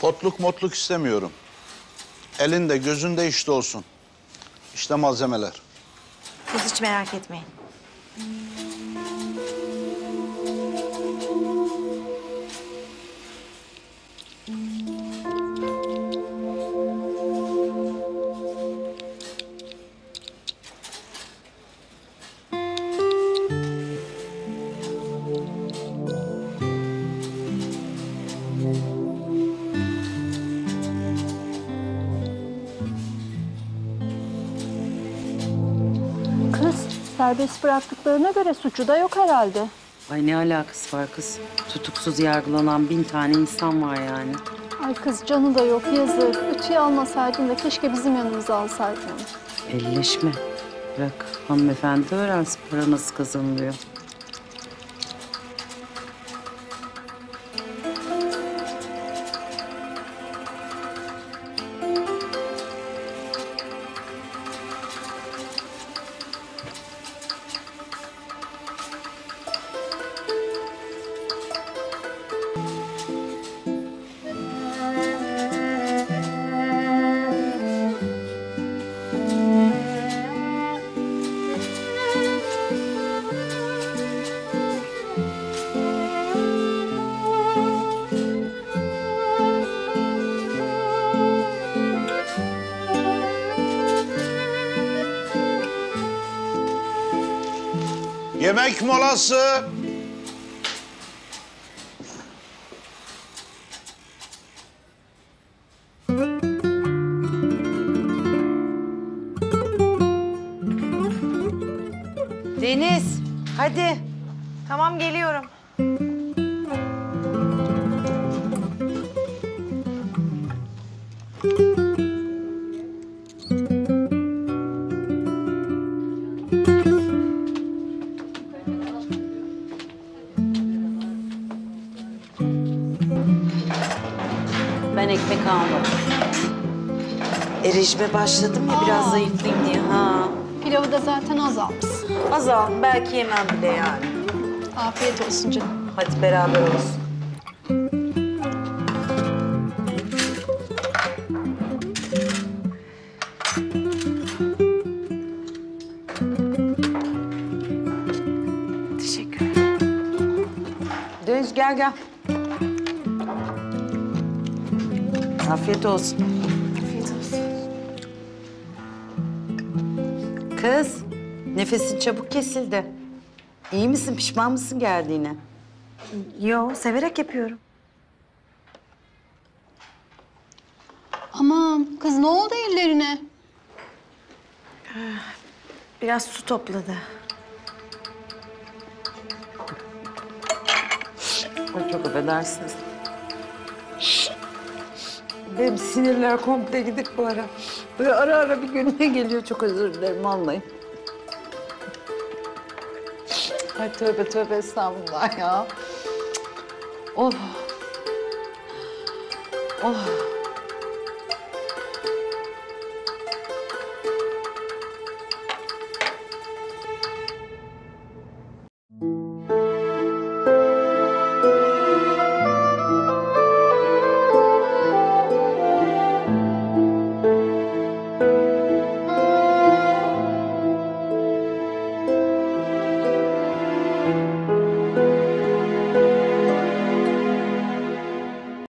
Potluk motluk istemiyorum. Elinde gözünde işte olsun. İşte malzemeler. Siz hiç merak etmeyin. Serbest bıraktıklarına göre suçu da yok herhalde. Ay ne alakası var kız? Tutuksuz yargılanan bin tane insan var yani. Ay kız canı da yok yazık. Ütüye almasaydın da keşke bizim yanımıza alsaydın. Elleşme. Bırak hanımefendi öğrensin para nasıl kazanılıyor. Yemek molası. Deniz hadi. Tamam geliyorum. Ben ekmek almadım. E, rejime başladım ya biraz zayıflayayım diye. Ha. Pilavı da zaten azalmışsın. Azal belki yemem bile yani. Afiyet olsun canım. Hadi beraber olsun. Deniz gel gel. Afiyet olsun. Afiyet olsun. Kız, nefesin çabuk kesildi. İyi misin, pişman mısın geldiğine? Yo severek yapıyorum. Aman kız ne oldu ellerine? Biraz su topladı. Ay çok affedersiniz. Benim sinirler komple gidik bu ara. Böyle ara ara bir günüme geliyor. Çok özür dilerim anlayın. Ay tövbe tövbe estağfurullah ya. Oh. Oh.